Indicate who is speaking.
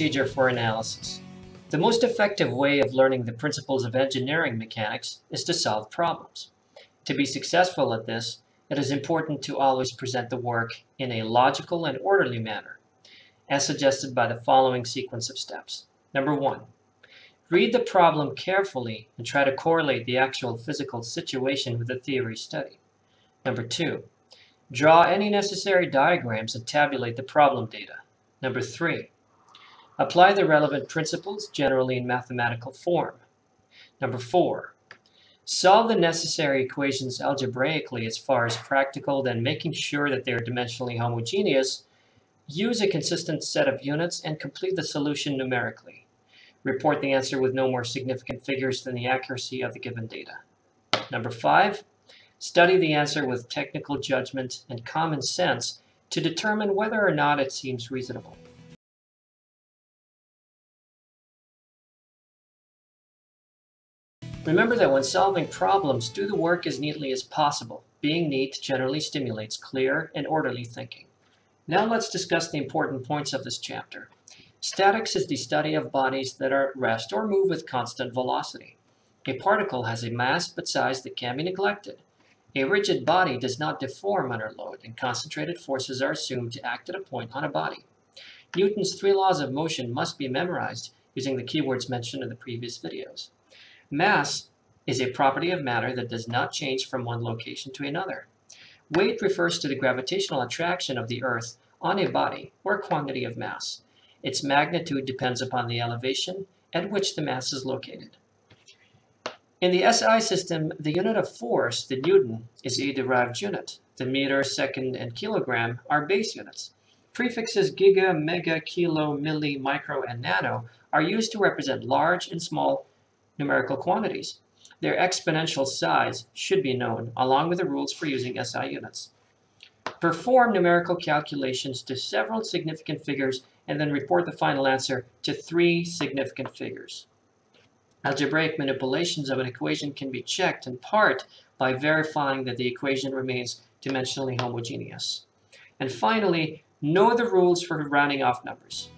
Speaker 1: procedure for analysis. The most effective way of learning the principles of engineering mechanics is to solve problems. To be successful at this, it is important to always present the work in a logical and orderly manner, as suggested by the following sequence of steps. Number one, read the problem carefully and try to correlate the actual physical situation with the theory study. Number two, draw any necessary diagrams and tabulate the problem data. Number three, apply the relevant principles generally in mathematical form. Number four, solve the necessary equations algebraically as far as practical, then making sure that they are dimensionally homogeneous, use a consistent set of units, and complete the solution numerically. Report the answer with no more significant figures than the accuracy of the given data. Number five, study the answer with technical judgment and common sense to determine whether or not it seems reasonable. Remember that when solving problems, do the work as neatly as possible. Being neat generally stimulates clear and orderly thinking. Now let's discuss the important points of this chapter. Statics is the study of bodies that are at rest or move with constant velocity. A particle has a mass but size that can be neglected. A rigid body does not deform under load, and concentrated forces are assumed to act at a point on a body. Newton's three laws of motion must be memorized using the keywords mentioned in the previous videos. Mass is a property of matter that does not change from one location to another. Weight refers to the gravitational attraction of the Earth on a body or quantity of mass. Its magnitude depends upon the elevation at which the mass is located. In the SI system, the unit of force, the Newton, is a derived unit. The meter, second, and kilogram are base units. Prefixes giga, mega, kilo, milli, micro, and nano are used to represent large and small numerical quantities. Their exponential size should be known, along with the rules for using SI units. Perform numerical calculations to several significant figures and then report the final answer to three significant figures. Algebraic manipulations of an equation can be checked in part by verifying that the equation remains dimensionally homogeneous. And finally, know the rules for rounding off numbers.